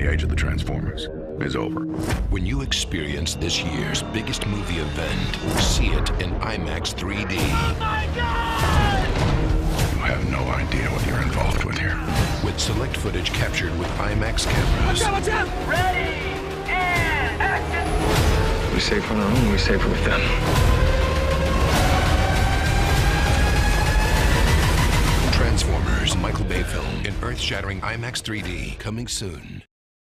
The age of the Transformers is over. When you experience this year's biggest movie event, see it in IMAX 3D. My God! You have no idea what you're involved with here. With select footage captured with IMAX cameras. Watch out! Watch out! Ready and action! We safe on our own, we safer with them. Transformers, Michael Bay film in earth-shattering IMAX 3D, coming soon.